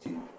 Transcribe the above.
to